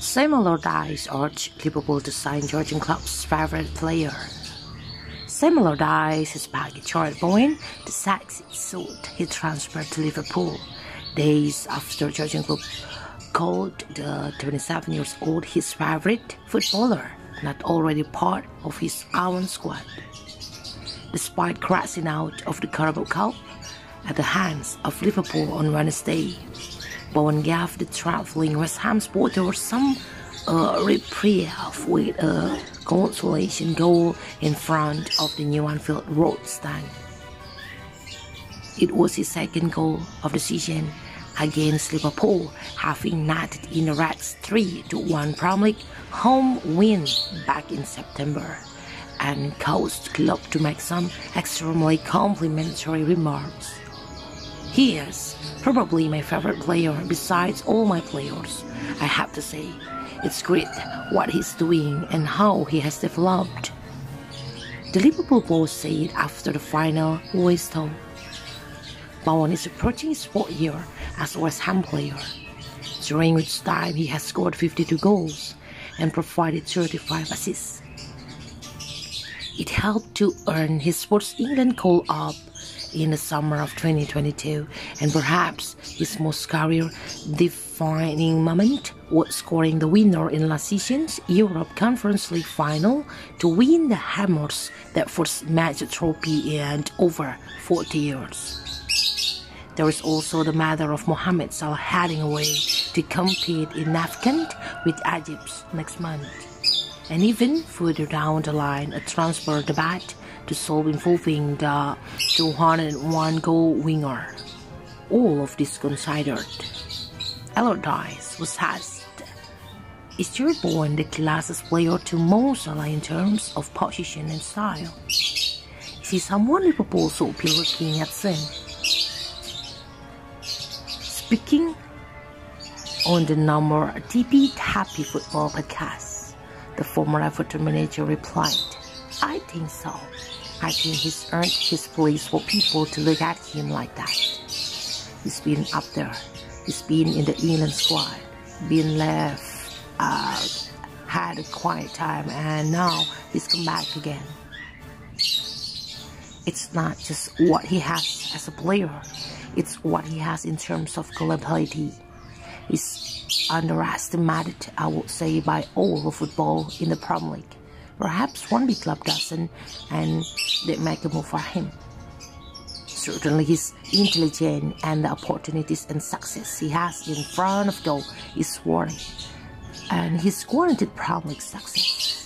Sam Allardyce urged Liverpool to sign Jurgen Klopp's favorite player. Sam Allardyce is back at Charlotte to suit he transferred to Liverpool, days after Jurgen Klopp called the 27 years old his favorite footballer, not already part of his own squad. Despite crashing out of the Carabao Cup at the hands of Liverpool on Wednesday, Bowen gave the travelling West Ham supporters some uh, reprieve with a consolation goal in front of the New Anfield Road stand. It was his second goal of the season against Liverpool, having netted in the Reds 3-1 Premier League home win back in September, and caused Klopp to make some extremely complimentary remarks. He is probably my favorite player besides all my players, I have to say. It's great what he's doing and how he has developed. The Liverpool boss said after the final whistle. Bowen is approaching his fourth year as a West Ham player, during which time he has scored 52 goals and provided 35 assists. It helped to earn his Sports England call-up in the summer of 2022 and perhaps his most career defining moment was scoring the winner in last season's Europa Conference League final to win the Hammers that first match trophy in over 40 years. There is also the matter of Mohamed Salah heading away to compete in AFCON with Egypt next month. And even further down the line, a transfer debate to solve involving the 201 goal winger. All of this considered, Allardyce was asked, Is Bowen the closest player to Mo Salah in terms of position and style? Is he someone Liverpool so be looking at soon? Speaking on the No Tippy Tappy Football podcast, the former Everton manager replied, I think so. I think he's earned his place for people to look at him like that. He's been up there. He's been in the England squad, been left, uh, had a quiet time, and now he's come back again. It's not just what he has as a player, it's what he has in terms of capability. He's underestimated, I would say, by all of football in the Premier League. Perhaps one big club doesn't, and they make a move for him. Certainly, his intelligence and the opportunities and success he has in front of goal is worthy, and his guaranteed Premier League success.